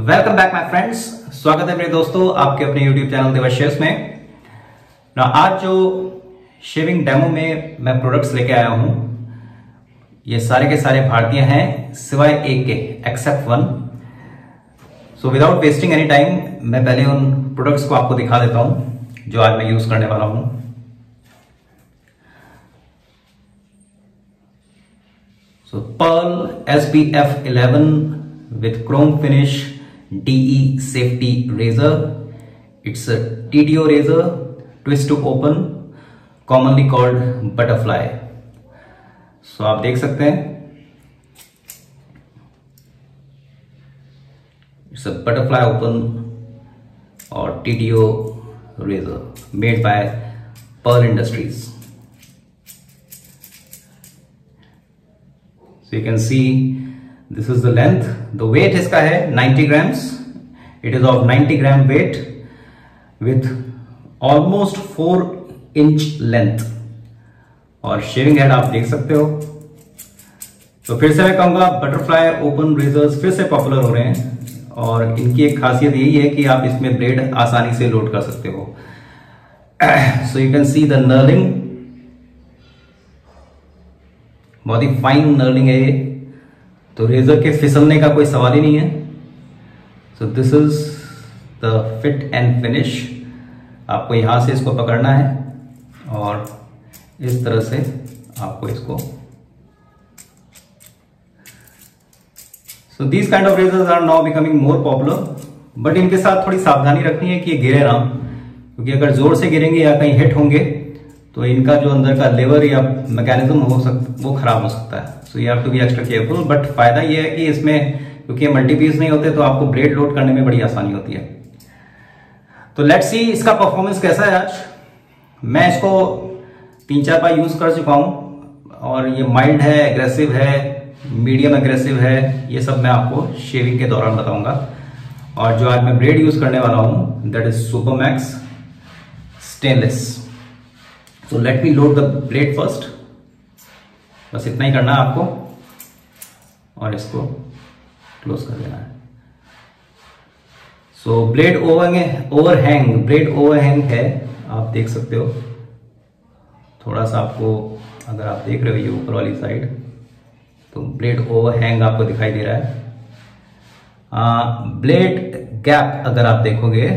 Welcome back my friends स्वागत है मेरे दोस्तों आपके अपने YouTube चैनल देवाशियस में। ना, आज जो शेविंग डेमो में मैं प्रोडक्ट्स लेके आया हूँ, ये सारे के सारे भारतीय हैं, सिवाय एक के except one so without wasting any time मैं पहले उन प्रोडक्ट्स को आपको दिखा देता हूँ, जो आज मैं यूज़ करने वाला हूँ। So, Pearl SPF 11 with chrome finish DE safety razor. It's a TTO razor, twist to open, commonly called butterfly. So आप देख सकते हैं It's a butterfly open or TTO razor made by Pearl Industries. so you can see this is the length. The weight इसका है 90 grams. It is of 90 gram weight with almost 4 inch length. और shaving head आप देख सकते हो। तो फिर से मैं कहूँगा बटरफ्लाई ओपन रेजर्स फिर से पॉपुलर हो रहे हैं। और इनकी एक खासियत यही है कि आप इसमें ब्लेड आसानी से लोड कर सकते हो। So you can see the knurling बहुत ही फाइन नर्लिंग है ये। तो रेजर के फिसलने का कोई सवाल ही नहीं है। So this is the fit and finish आपको यहाँ से इसको पकड़ना है और इस तरह से आपको इसको। So these kind of razors are now becoming more popular but इनके साथ थोड़ी सावधानी रखनी है कि ये गिरे ना क्योंकि अगर ज़ोर से गिरेंगे या कहीं हिट होंगे तो इनका जो अंदर का लेवर या मैकेनिज्म हो सकता वो खराब हो सकता है। So you have to be extra careful but फ़ायदा ये है कि इसमें, क्योंकि मल्टी पीस नहीं होते तो आपको ब्रेड लोड करने में बड़ी आसानी होती है। तो लेट्स सी इसका परफॉर्मेंस कैसा है आज। मैं इसको तीन चार बार यूज़ कर चुका हूँ, और ये माइल्ड है एग्रेसिव है मीडियम एग्रेसिव है, ये सब मैं आपको शेविंग के दौरान बताऊँगा। और जो आज मैं ब्रेड यूज़ करने वाला हूँ that is super max stainless so let me load the blade first बस इतना ही करना है आपको। और इसको क्लोज कर देना है। So blade over overhang blade overhang है। आप देख सकते हो। थोड़ा सा आपको अगर आप देख रहे हो ये ऊपर वाली साइड तो ब्लेड ओवरहैंग आपको दिखाई दे रहा है। ब्लेड गैप अगर आप देखोगे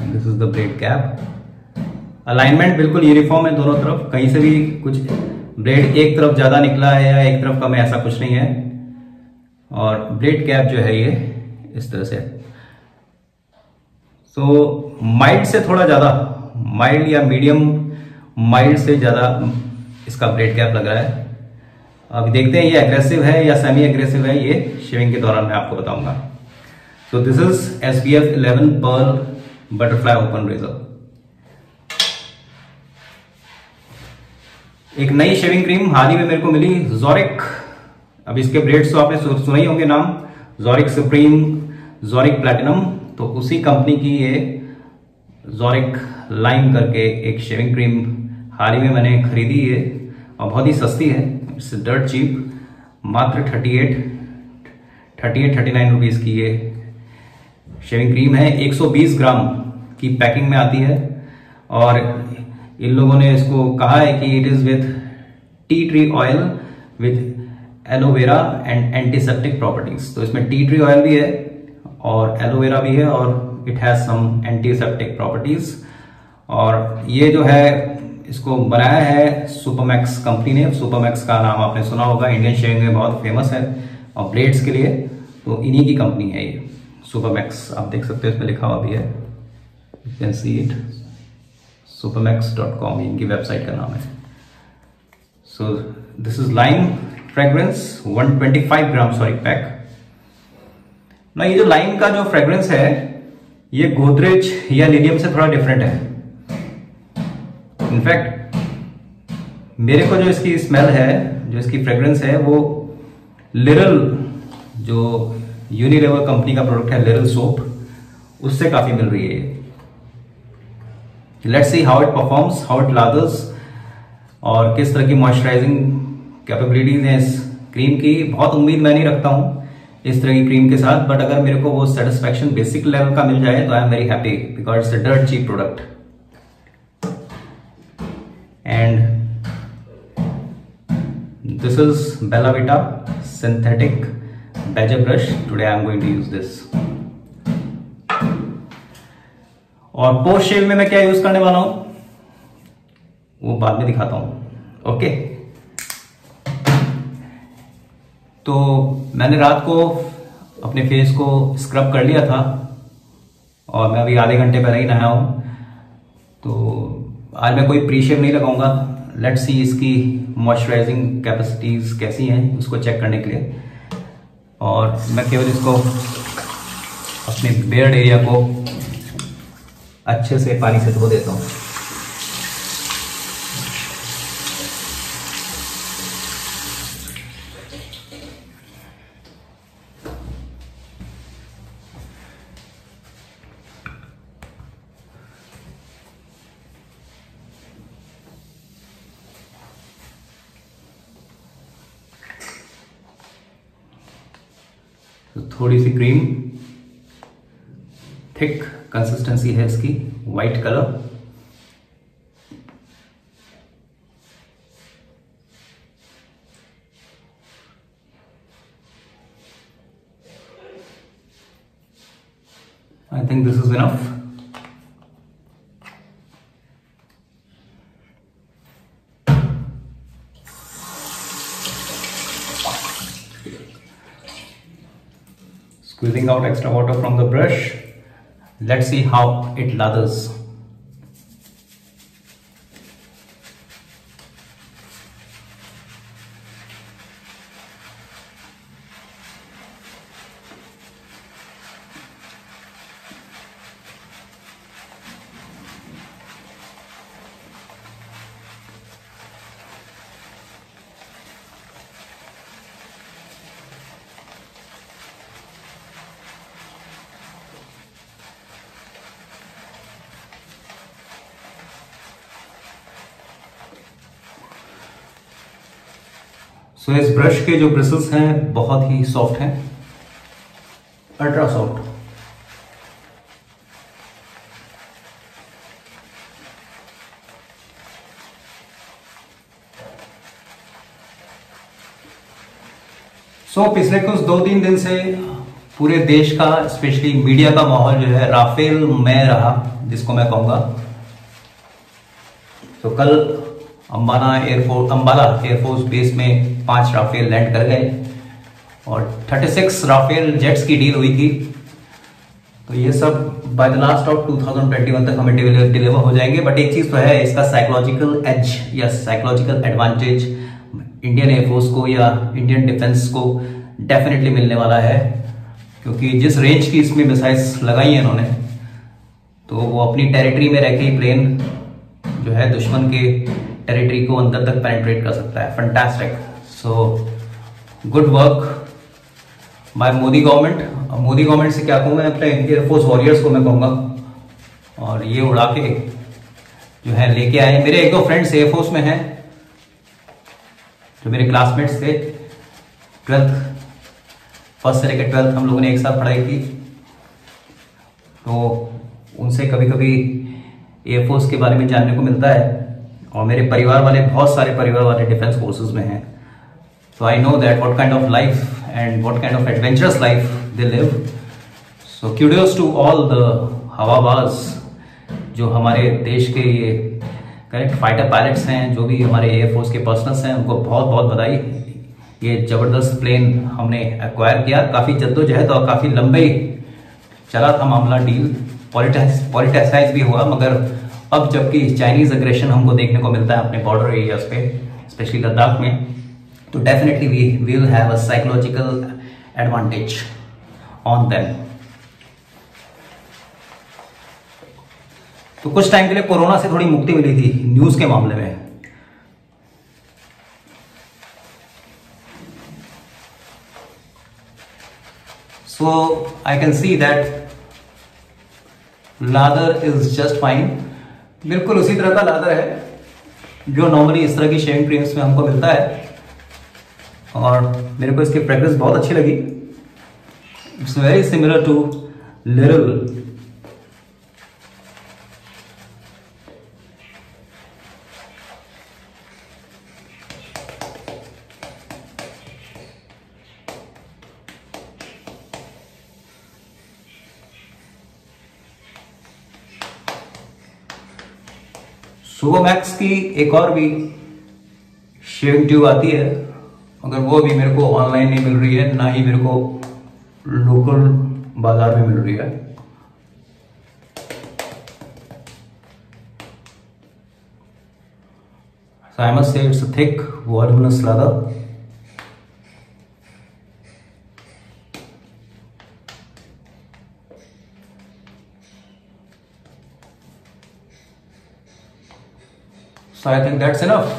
this is the blade gap alignment बिल्कुल यूनिफॉर्म है दोनों तरफ़। कहीं से भी कुछ ब्लेड एक तरफ़ ज़्यादा निकला है या एक तरफ़ कम है ऐसा कुछ नहीं है। और ब्लेड कैप जो है ये इस तरह से so, माइल्ड से थोड़ा ज़्यादा माइल्ड या मीडियम माइल्ड से ज़्यादा इसका ब्लेड कैप लग रहा है। अभी देखते हैं ये एग्रेसिव है या सेमी एग्रेसिव है ये शेविंग के दौरान मैं आपको बताऊँगा। So this is S B F eleven pearl butterfly open razor एक नई शेविंग क्रीम हाल ही में मेरे को मिली जोरिक अब इसके ब्लेड्स तो आपने सुना ही होंगे नाम। जोरिक सुप्रीम जोरिक प्लेटिनम तो उसी कंपनी की ये जोरिक लाइम करके एक शेविंग क्रीम हाल ही में मैंने खरीदी है। और बहुत ही सस्ती है। इट्स डर्ट चीप मात्र thirty eight thirty eight thirty nine rupees की ये शेविंग क्रीम है। 120 ग्राम की पैकिंग में आती है। और इन लोगों ने इसको कहा है कि it is with tea tree oil with aloe vera and antiseptic properties तो इसमें टी ट्री ऑयल भी है और एलोवेरा भी है और it has some antiseptic properties और ये जो है, इसको बनाया है सुपरमैक्स कंपनी ने। सुपरमैक्स का नाम आपने सुना होगा। इंडियन शेयरिंग में बहुत फ़ेमस है और ब्लेड्स के लिए। तो इन्हीं की कंपनी है ये। सुपरमैक्स आप देख सकते हो, इसमें लिखा हुआ भी है। You can see it supermax.com इनकी वेबसाइट का नाम है। So this is lime fragrance 125 gram sorry pack ना ये जो लाइम का जो फ्रेग्रेंस है, ये गोदरेज या लिलियम से थोड़ा डिफरेंट है। इनफैक्ट मेरे को जो इसकी स्मेल है, जो इसकी फ्रेग्रेंस है, वो लिरल जो यूनिलेवर कंपनी का प्रोडक्ट है लिरल सोप उससे काफ़ी मिल रही है। Let's see how it performs how it lathers और किस तरह की मॉइस्चराइजिंग कैपेबिलिटीज हैं इस क्रीम की। बहुत उम्मीद मैं नहीं रखता हूँ इस तरह की क्रीम के साथ बट अगर मेरे को वो सेटिस्फेक्शन बेसिक लेवल का मिल जाए तो I am very happy because it's a dirt cheap product and is Bella Vita synthetic badger brush. Today I am going to use this. और पोस्ट शेव में मैं क्या यूज़ करने वाला हूँ? वो बाद में दिखाता हूँ। ओके तो मैंने रात को अपने फेस को स्क्रब कर लिया था और मैं अभी आधे घंटे पहले ही नहाया हूँ। तो आज मैं कोई प्री शेव नहीं लगाऊँगा। लेट सी इसकी मॉइस्चराइजिंग कैपेसिटीज कैसी हैं, उसको चेक करने के लिए। और मैं केवल इसको अपने बेयर्ड एरिया को अच्छे से पानी से धो देता हूँ। तो थोड़ी सी क्रीम थिक कंसिस्टेंसी है इसकी white colour I think this is enough. Squeezing out extra water from the brush. Let's see how it lathers. So so, इस ब्रश के जो ब्रिसल्स हैं बहुत ही सॉफ्ट हैं। अल्ट्रा सॉफ्ट सो so, पिछले कुछ दो तीन दिन से पूरे देश का स्पेशली मीडिया का माहौल जो है राफेल में रहा जिसको मैं कहूँगा। तो so, कल Ambala air force Ambala air force base में पाँच राफेल लैंड कर गए और 36 राफेल जेट्स की डील हुई थी। तो ये सब बाय द लास्ट ऑफ़ 2021 तक हमें डिलीवर हो जाएँगे। बट एक चीज़ तो है, इसका साइकोलॉजिकल एज या psychological advantage Indian air force को या इंडियन डिफेंस को डेफिनेटली मिलने वाला है। क्योंकि जिस रेंज की इसमें मिसाइल्स लगाई है इन्होंने तो वो अपनी टेरिटरी में रह के प्लेन जो है दुश्मन के टेरिटरी को अंदर तक पेनिट्रेट कर सकता है। Fantastic so good work by Modi government Modi government से क्या कहूँ मैं? अपने एयरफोर्स वॉरियर्स को मैं कहूँगा। और ये उड़ा के जो है लेके आए। मेरे एक दो फ्रेंड्स एयरफोर्स में हैं, जो मेरे क्लासमेट्स थे। ट्वेल्थ फ़र्स्ट से लेकर ट्वेल्थ हम लोगों ने एक साथ पढ़ाई की। तो उनसे कभी कभी एयरफोर्स के बारे में जानने को मिलता है। और मेरे परिवार वाले, बहुत सारे परिवार वाले डिफेंस फोर्सेस में हैं। So I know that what kind of life and what kind of adventurous life they live. So kudos to all the हवाबाज जो हमारे देश के ये करेक्ट फाइटर पायलट्स हैं, जो भी हमारे एयरफोर्स के पर्सनल्स हैं, उनको बहुत बहुत बधाई। ये ज़बरदस्त प्लेन हमने एक्वायर किया। काफ़ी जद्दोजहद और काफ़ी लंबे चला था मामला डील पॉलिटिसाइज भी हुआ, मगर अब जबकि चाइनीज़ अग्रेशन हमको देखने को मिलता है अपने बॉर्डर एरियाज़ पे स्पेशली लद्दाख में तो definitely we will have a psychological advantage on them तो कुछ टाइम के लिए कोरोना से थोड़ी मुक्ति मिली थी न्यूज़ के मामले में। So I can see that lather is just fine बिल्कुल उसी तरह का लादर है, जो नॉर्मली इस तरह की शेविंग क्रीम्स में हमको मिलता है। और मेरे को इसकी प्रैक्टिस बहुत अच्छी लगी। It's very similar to little सुगोमैक्स की एक और भी शेविंग ट्यूब आती है मगर वो भी मेरे को ऑनलाइन नहीं मिल रही है, ना ही मेरे को लोकल बाज़ार में मिल रही है So I must say it's. So I think that's enough.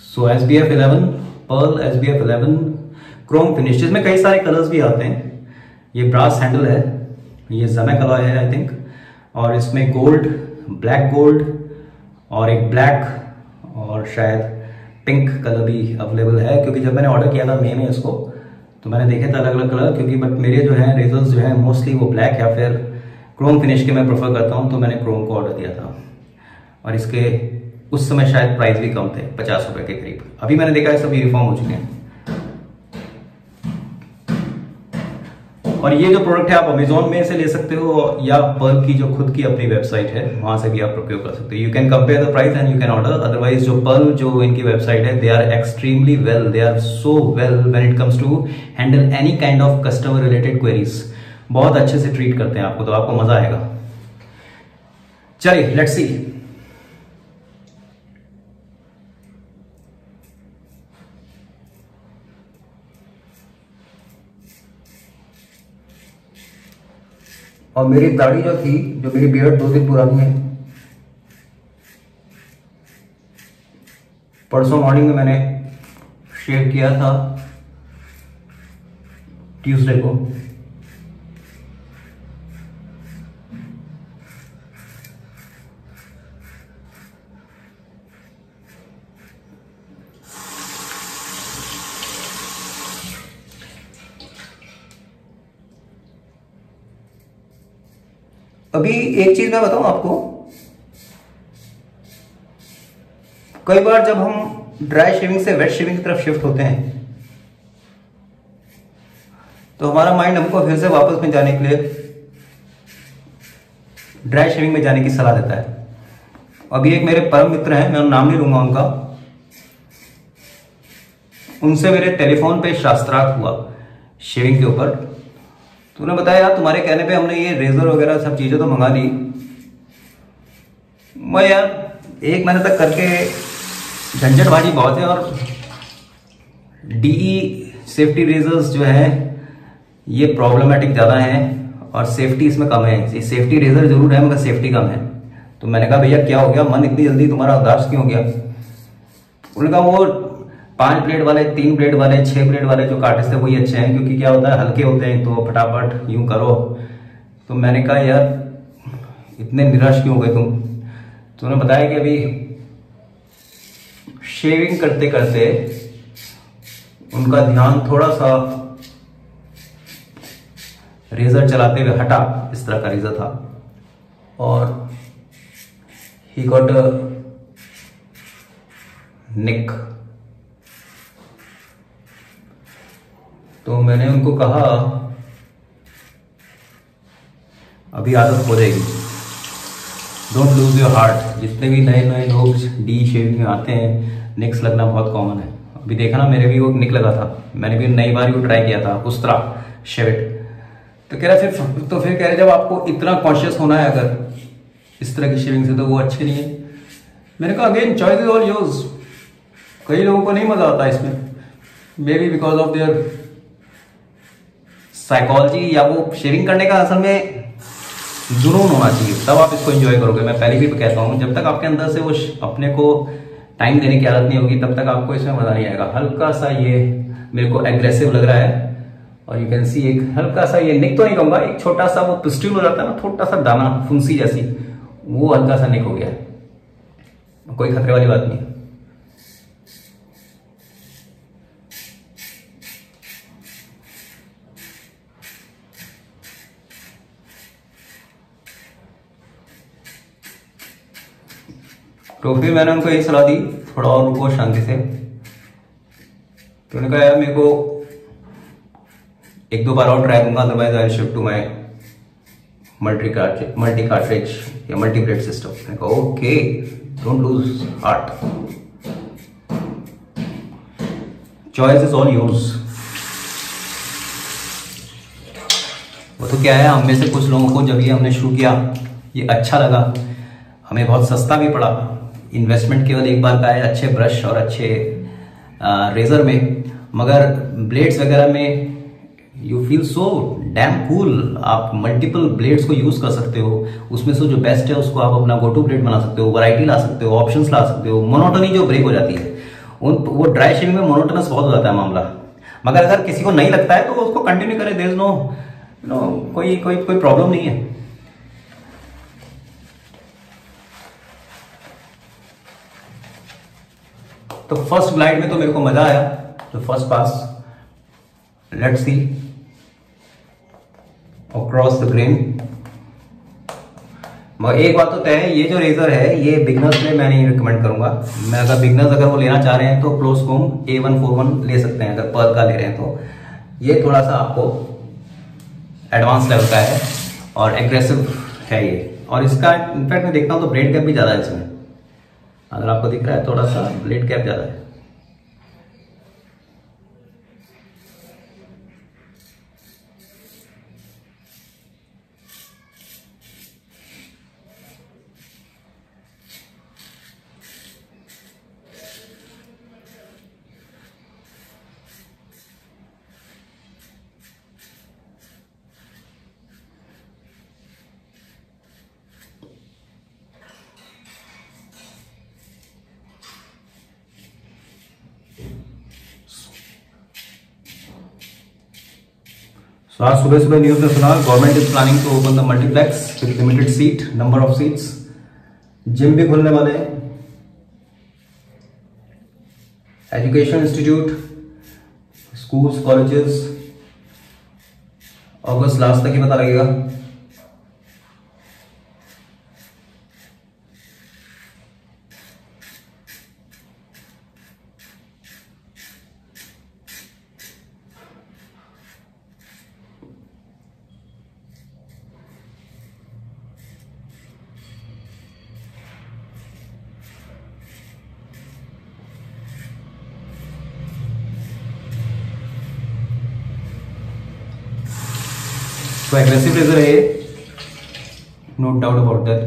So S B F eleven pearl S B F eleven chrome finish जिसमें कई सारे कलर्स भी आते हैं। ये ब्रास हैंडल है। ये जमे कलर है आई थिंक और इसमें गोल्ड ब्लैक गोल्ड और एक ब्लैक और शायद पिंक कलर भी अवेलेबल है, क्योंकि जब मैंने ऑर्डर किया था मे में इसको तो मैंने देखे थे अलग अलग कलर, क्योंकि बट मेरे जो है रेजर्स जो है मोस्टली वो ब्लैक या फिर क्रोम फिनिश के मैं प्रेफर करता हूँ तो मैंने क्रोम को ऑर्डर दिया था। और इसके उस समय शायद प्राइस भी कम थे, पचास रुपए के करीब। अभी मैंने देखा है, सब यूनिफॉर्म हो चुके हैं। और ये जो प्रोडक्ट है, आप अमेजोन में से ले सकते हो, या पर्ल की जो खुद की अपनी वेबसाइट है, वहाँ से भी आप प्रोक्योर कर सकते हो। You can compare the price and you can order otherwise जो पर्ल जो इनकी वेबसाइट है they are extremely well they are so well when it comes to handle any kind of customer related queries बहुत अच्छे से treat करते हैं आपको तो आपको मज़ा आएगा। चलिए लेट्स सी और मेरी दाढ़ी जो थी, जो मेरी बियर्ड दो दिन पुरानी है, परसों मॉर्निंग में मैंने शेव किया था ट्यूसडे को अभी एक चीज़ मैं बताऊँ आपको। कई बार जब हम ड्राई शेविंग से वेट शेविंग की तरफ़ शिफ्ट होते हैं तो हमारा माइंड हमको फिर से वापस में जाने के लिए ड्राई शेविंग में जाने की सलाह देता है। अभी एक मेरे परम मित्र हैं, मैं नाम नहीं लूँगा उनका। उनसे मेरे टेलीफोन पे शास्त्रार्थ हुआ शेविंग के ऊपर। तूने बताया यार, तुम्हारे कहने पे हमने ये रेजर वगैरह सब चीज़ें तो मंगा ली। मैं यार, एक महीने तक करके झंझटबाजी बहुत है और डी सेफ्टी रेजर्स जो है, ये प्रॉब्लमेटिक ज़्यादा है और सेफ्टी इसमें कम है। सेफ्टी रेजर ज़रूर है, मगर सेफ्टी कम है। तो मैंने कहा, भैया, क्या हो गया? मन इतनी जल्दी तुम्हारा उदास क्यों हो गया? उन्होंने कहा, वो पाँच ब्लेड वाले, तीन ब्लेड वाले, छह ब्लेड वाले जो कार्टेज थे वही अच्छे हैं, क्योंकि क्या होता है, हल्के होते हैं तो फटाफट यूँ करो। तो मैंने कहा, यार, इतने निराश क्यों हो गए तुम? तो उन्होंने बताया कि अभी शेविंग करते करते उनका ध्यान थोड़ा सा रेजर चलाते हुए हटा, इस तरह का रेजर था। और ही गॉट निक तो मैंने उनको कहा, अभी आदत हो जाएगी। डोंट लूज योर हार्ट जितने भी नए नए लोग डी शेविंग में आते हैं निक्स लगना बहुत कॉमन है। अभी देखा ना, मेरे भी वो निक लगा था। मैंने भी नई बार वो ट्राई किया था, उस तरह शेविट तो कह रहा, फिर तो फिर कह रहे, जब आपको इतना कॉन्शियस होना है, अगर इस तरह की शेविंग से तो वो अच्छे नहीं है। मैंने कहा again choice is all yours कई लोगों को नहीं मज़ा आता इसमें। May be because of their psychology या वो शेयरिंग करने का असल में जुनून होना चाहिए। तब आप इसको एंजॉय करोगे। मैं पहले भी कहता हूँ, जब तक आपके अंदर से वो अपने को टाइम देने की आदत नहीं होगी, तब तक आपको इसमें मज़ा नहीं आएगा। हल्का सा ये मेरे को एग्रेसिव लग रहा है और यू कैन सी एक हल्का सा ये निक तो नहीं कहूँगा, एक छोटा सा वो पिस्टल हो जाता है ना, छोटा सा दाना, फुंसी जैसी, वो हल्का सा निक हो गया कोई खतरे वाली बात नहीं। तो फिर मैंने उनको यही सलाह दी, थोड़ा और रुको शांति से। तो उन्होंने कहा, यार, मेरे को एक दो बार और ट्राई दूँगा otherwise I shift to my multi cartridge multi cartridge या multi blade system okay don't lose heart choice is all yours वो तो क्या है, हम में से कुछ लोगों को जब ये हमने शुरू किया, ये अच्छा लगा। हमें बहुत सस्ता भी पड़ा। इन्वेस्टमेंट केवल एक बार का है, अच्छे ब्रश और अच्छे रेजर में। मगर ब्लेड्स वगैरह में you feel so damn cool आप मल्टीपल ब्लेड्स को यूज़ कर सकते हो। उसमें से जो बेस्ट है, उसको आप अपना गो टू ब्लेड बना सकते हो वैरायटी ला सकते हो ऑप्शंस ला सकते हो। मोनोटनी जो ब्रेक हो जाती है, उन, वो ड्राई शेविंग में मोनोटनस बहुत हो जाता है मामला। मगर अगर किसी को नहीं लगता है तो उसको कंटिन्यू करे देर नो नो कोई कोई कोई प्रॉब्लम नहीं है। तो फ़र्स्ट ग्लाइड में तो मेरे को मज़ा आया तो first pass let's see across the grain एक बात तो तय है, ये जो रेजर है, ये बिगनर्स में मैं नहीं रिकमेंड करूँगा। मैं अगर बिगनर्स अगर वो लेना चाह रहे हैं तो क्लोजकोम ए वन फोर वन ले सकते हैं, अगर पर्ल का ले रहे हैं तो। ये थोड़ा सा आपको एडवांस लेवल का है, और एग्रेसिव है ये। और इसका इनफैक्ट मैं देखता हूँ तो ब्लेड कैप भी ज़्यादा है इसमें। अगर आपको दिख रहा है थोड़ा सा ब्लेड कैप ज़्यादा है। सो आज सुबह सुबह न्यूज़ में सुना government is planning to open the multiplex with limited seat number of seats gym भी खुलने वाले हैं। एजुकेशन इंस्टीट्यूट स्कूल्स कॉलेजेस अगस्त लास्ट तक ही पता लगेगा। So aggressive razor है no doubt about that.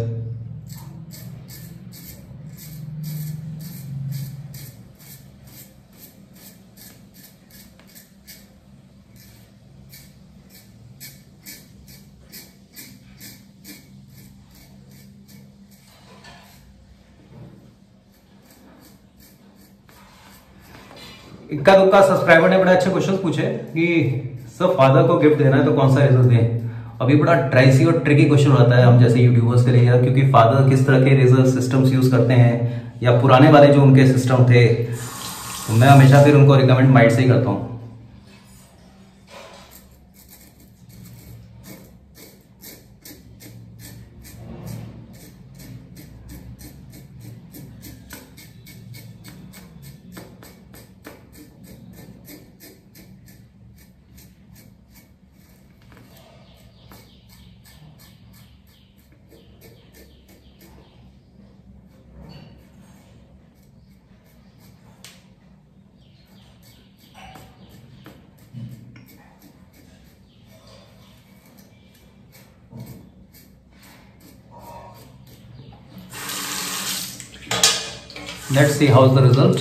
इक्का दुक्का सब्सक्राइबर ने बड़े अच्छे क्वेश्चन पूछे कि सर फादर को गिफ्ट देना है तो कौन सा रेजर दें? अभी बड़ा ट्राइसी और ट्रिकी क्वेश्चन होता है हम जैसे यूट्यूबर्स के लिए क्योंकि फादर किस तरह के रेजर सिस्टम्स यूज़ करते हैं, या पुराने वाले जो उनके सिस्टम थे तो मैं हमेशा फिर उनको रिकमेंड माइंड से ही करता हूँ। Let's see how's the result.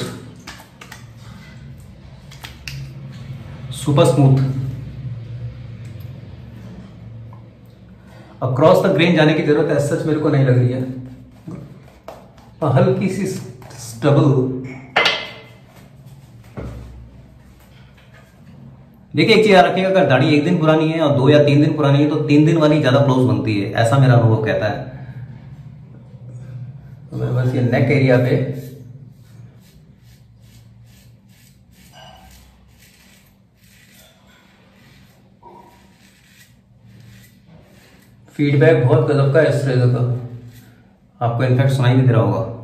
Super smooth. Across the grain जाने की ज़रूरत है, सच मेरे को नहीं लग रही है। हल्की सी स्टबल देखिए, एक चीज़ रखिएगा, अगर दाढ़ी एक दिन पुरानी है और दो या तीन दिन पुरानी है तो तीन दिन वाली ज़्यादा क्लोज बनती है, ऐसा मेरा अनुभव कहता है। तो मैं बस ये नेक एरिया पे फीडबैक बहुत गजब का इस रेजर का। आपको इनफैक्ट सुनाई भी दे रहा होगा।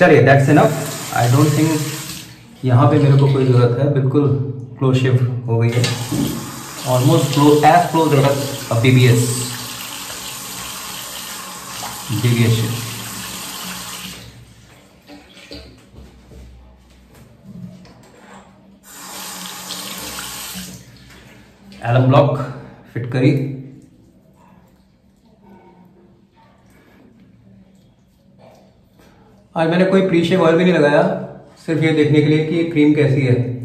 चलिए that's enough I don't think यहाँ पे मेरे को कोई ज़रूरत है। बिल्कुल क्लोज शेव हो गई है। Almost close as close a B B S B B S alum block fit करी। आज मैंने कोई प्रीशेव ऑयल भी नहीं लगाया, सिर्फ़ ये देखने के लिए कि ये क्रीम कैसी है।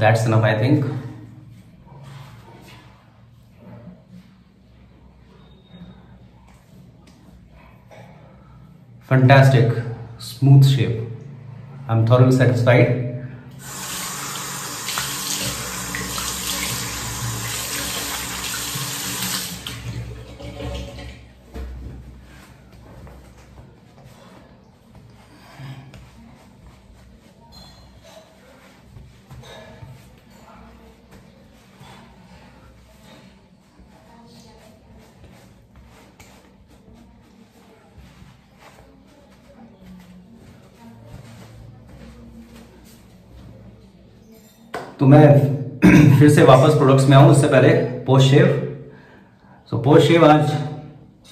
That's enough, i think. Fantastic. Smooth shape. I'm thoroughly satisfied तो मैं फिर से वापस प्रोडक्ट्स में आऊँ। उससे पहले post shave so post shave आज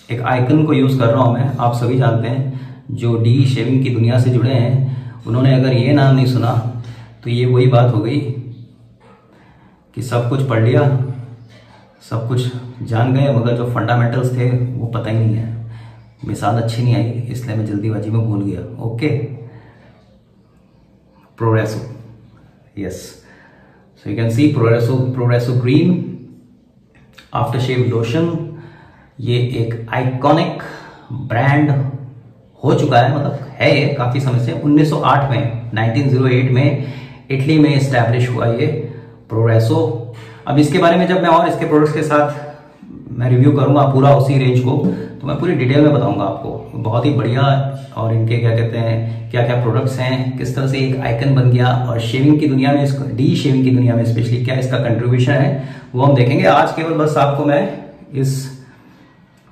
एक आइकन को यूज़ कर रहा हूँ मैं। आप सभी जानते हैं, जो डी शेविंग की दुनिया से जुड़े हैं, उन्होंने अगर ये नाम नहीं सुना तो ये वही बात हो गई कि सब कुछ पढ़ लिया, सब कुछ जान गए, मगर जो फंडामेंटल्स थे, वो पता ही नहीं है। मिसाल अच्छी नहीं आई, इसलिए मैं जल्दीबाजी में भूल गया। Okay Proraso yes So you can see Progresso, Progresso Green Aftershave Lotion. ये एक आइकॉनिक ब्रांड हो चुका है मतलब है काफ़ी समय से। 1908 में 1908 में इटली में स्टैब्लिश हुआ ये प्रोग्रेसो अब इसके बारे में जब मैं और इसके प्रोडक्ट्स के साथ मैं रिव्यू करूँगा पूरा उसी रेंज को। तो मैं पूरी डिटेल में बताऊँगा आपको। बहुत ही बढ़िया और इनके क्या कहते हैं क्या क्या प्रोडक्ट्स हैं, किस तरह से एक आइकन बन गया और शेविंग की दुनिया में इसका डी शेविंग की दुनिया में स्पेशली क्या इसका कंट्रीब्यूशन है, वो हम देखेंगे। आज केवल बस आपको मैं इस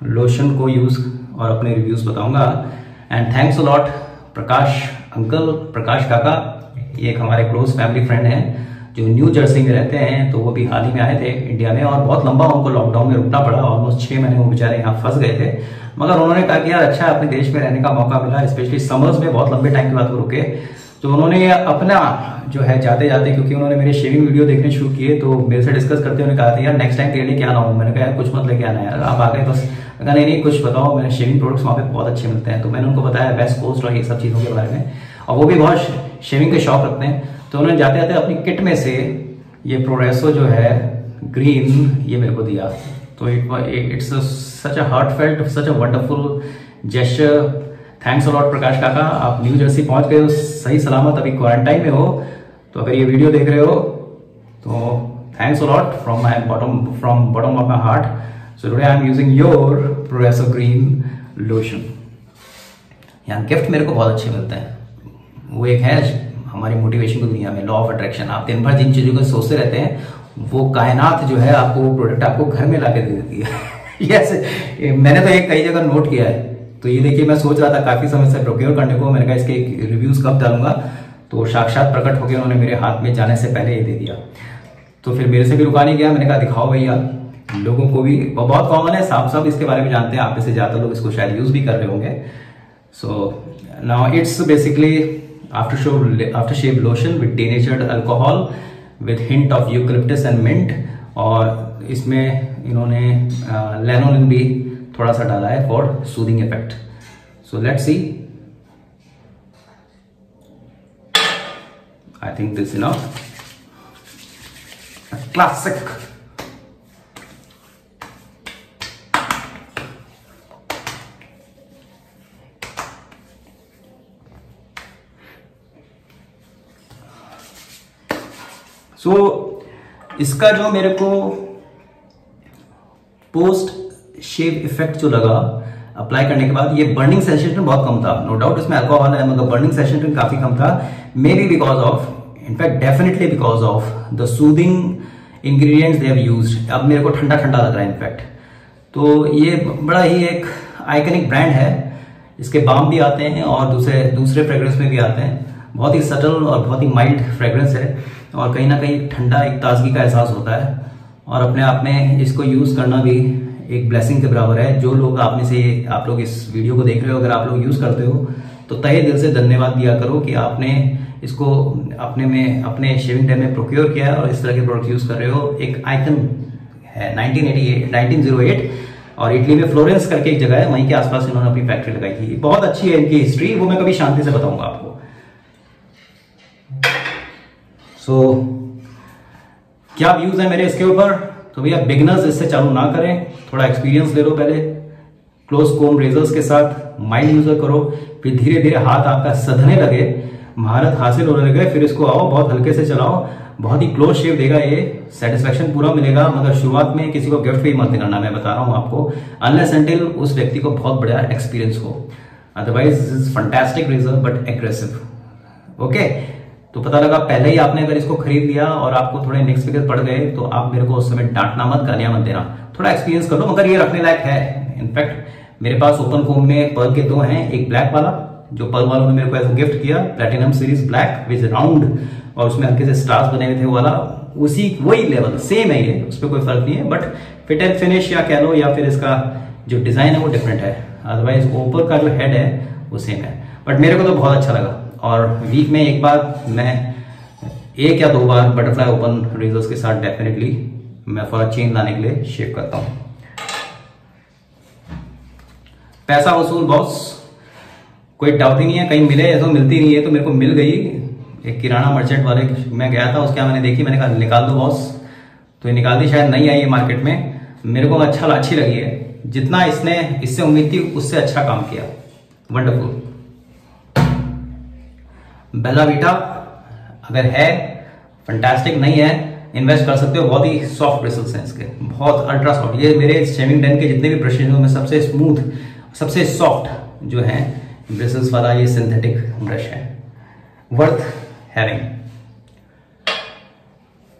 लोशन को यूज़ और अपने रिव्यूज़ बताऊँगा। And thanks lot Prakash, uncle, Prakash काका, ये एक हमारे क्लोज फैमिली फ्रेंड हैं। जो न्यू जर्सी में रहते हैं तो वो भी हाल ही में आए थे इंडिया में और बहुत लंबा उनको लॉकडाउन में रुकना पड़ा। ऑलमोस्ट छह महीने वो बेचारे यहाँ फंस गए थे। मगर उन्होंने कहा कि यार अच्छा अपने देश में रहने का मौका मिला स्पेशली समर्स में बहुत लंबे टाइम के बाद वो रुके। तो उन्होंने अपना जो है जाते जाते क्योंकि उन्होंने मेरे शेविंग वीडियो देखने शुरू किए तो मेरे से डिस्कस करते हुए कहा था, यार नेक्स्ट टाइम तेरे लिए क्या लाऊं? मैंने कहा, यार, कुछ मत लेके आना यार, आप आ गए बस। कहा, नहीं नहीं, कुछ बताओ मैंने शेविंग प्रोडक्ट्स वहाँ पे बहुत अच्छे मिलते हैं। तो मैंने उनको बताया बेस्ट कोस्ट और ये सब चीज़ों के बारे में। और वो भी बहुत शेविंग के शौक रखते हैं। तो उन्होंने जाते जाते अपनी किट में से ये प्रोग्रेसो जो है ग्रीन ये मेरे को दिया। तो it's such a heart felt such a wonderful gesture thanks a lot Prakash काका। आप न्यू जर्सी पहुँच गए हो, सही सलामत। अभी क्वारंटाइन में हो तो अगर ये वीडियो देख रहे हो तो thanks a lot from my bottom from bottom of my heart so today I am using your Proraso green lotion यहाँ गिफ्ट मेरे को बहुत अच्छे मिलते हैं। वो एक है हमारी मोटिवेशन की दुनिया में लॉ ऑफ़ अट्रैक्शन आप दिन भर जिन चीज़ों को सोचते रहते हैं, वो कायनात जो है आपको, वो प्रोडक्ट आपको घर में लाके दे देती है। यस मैंने तो एक कई जगह नोट किया है। तो ये देखिए, मैं सोच रहा था काफ़ी समय से प्रोक्योर करने को, मैंने कहा इसके रिव्यूज़ कब डालूँगा। तो साक्षात प्रकट होकर उन्होंने मेरे हाथ में जाने से पहले ये दे दिया। तो फिर मेरे से भी रुका नहीं गया, मैंने कहा, दिखाओ भैया, लोगों को भी बहुत कॉमन है, साफ़ साफ़ इसके बारे में जानते हैं, आप में से ज़्यादा लोग इसको शायद यूज़ भी कर रहे होंगे। So now it's basically after show after shave lotion with denatured alcohol with hint of eucalyptus और इसमें इन्होंने लेनोलिन भी थोड़ा सा डाला है for soothing effect so let see I think this enough classic so so, इसका जो मेरे को पोस्ट शेव इफ़ेक्ट जो लगा अप्लाई करने के बाद ये बर्निंग सेंसेशन बहुत कम था। नो डाउट इसमें अल्कोहल है मगर बर्निंग सेंसेशन काफ़ी कम था। May be because of in fact definitely because of the soothing ingredients they have used अब मेरे को ठंडा ठंडा लग रहा है इनफैक्ट तो ये बड़ा ही एक आइकनिक ब्रांड है। इसके बाम भी आते हैं और दूसरे दूसरे फ्रेग्रेंस में भी आते हैं। बहुत ही सटल और बहुत ही माइल्ड फ्रेग्रेंस है और कहीं ना कहीं ठंडा एक ताजगी का एहसास होता है और अपने आप में इसको यूज़ करना भी एक ब्लेसिंग के बराबर है। जो लोग आप में से आप लोग इस वीडियो को देख रहे हो, अगर आप लोग यूज़ करते हो तो तहे दिल से धन्यवाद दिया करो कि आपने इसको अपने में, अपने शेविंग टाइम में प्रोक्योर किया है और इस तरह के प्रोडक्ट यूज़ कर रहे हो। एक आइकन है 1988 1908 और इटली में फ्लोरेंस करके एक जगह है, वहीं के आसपास इन्होंने अपनी फैक्ट्री लगाई थी। बहुत अच्छी है इनकी हिस्ट्री वो मैं कभी शांति से बताऊँगा आपको। सो so, क्या व्यूज़ है मेरे इसके ऊपर? तो भैया बिगनर्स इससे चालू ना करें। थोड़ा एक्सपीरियंस ले लो पहले। क्लोज कोम रेजर्स के साथ माइंड यूज़र करो। फिर धीरे धीरे हाथ आपका सधने लगे। महारत हासिल होने लगे। फिर इसको आओ बहुत हल्के से चलाओ। बहुत ही क्लोज शेप देगा ये। सेटिस्फेक्शन पूरा मिलेगा मगर शुरुआत में किसी को गिफ्ट भी मत देना मैं बता रहा हूँ आपको। अनलेस एंटिल उस व्यक्ति को बहुत बड़ा एक्सपीरियंस हो। Otherwise is fantastic razor but aggressive okay तो पता लगा पहले ही आपने अगर इसको खरीद लिया और आपको थोड़े नेक्स्ट फिगर पड़ गए तो आप मेरे को उस समय डांटना मत, गालियाँ मत देना। थोड़ा एक्सपीरियंस कर लो, मगर ये रखने लायक है। इनफैक्ट मेरे पास ओपन फोम में पर्ल के दो हैं, एक ब्लैक वाला, जो पर्ल वालों ने मेरे को ऐसा गिफ्ट किया platinum series black with round और उसमें हल्के से स्टार्स बने हुए थे वाला। उसी, वही लेवल सेम है ये, उस पर कोई फ़र्क नहीं है बट फिट एंड फिनिश या कह लो, या फिर इसका जो डिज़ाइन है वो डिफरेंट है। अदरवाइज़ ऊपर का जो हेड है, वो सेम है। बट मेरे को तो बहुत अच्छा लगा। और वीक में एक बार मैं एक या दो बार बटरफ्लाई ओपन रेजर्स के साथ डेफिनेटली मैं फॉर चेंज लाने के लिए शेप करता हूँ। पैसा वसूल बॉस कोई डाउट ही नहीं है, कहीं मिले ऐसा मिलती नहीं है तो मेरे को मिल गई। एक किराना मर्चेंट वाले, मैं गया था, उसके मैंने देखी, मैंने कहा, निकाल दो बॉस तो ये निकाल दी, शायद नहीं आई है मार्केट में। मेरे को अच्छा अच्छी लगी है। जितना इसने, इससे उम्मीद थी, उससे अच्छा काम किया। वंडरफुल बेलावीटा अगर है फंटास्टिक नहीं है इन्वेस्ट कर सकते हो, बहुत ही सॉफ्ट ब्रिसल्स हैं इसके, बहुत अल्ट्रा सॉफ्ट ये मेरे शेविंग डेन के जितने भी ब्रशेज हैं उनमें सबसे स्मूथ सबसे सॉफ्ट जो है ब्रिसल्स वाला ये सिंथेटिक ब्रश है। Worth having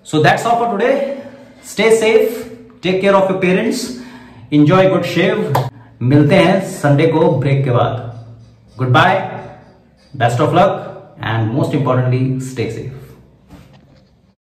so that's all for today stay safe take care of your parents enjoy good shave मिलते हैं संडे को ब्रेक के बाद। Good bye best of luck and most importantly stay safe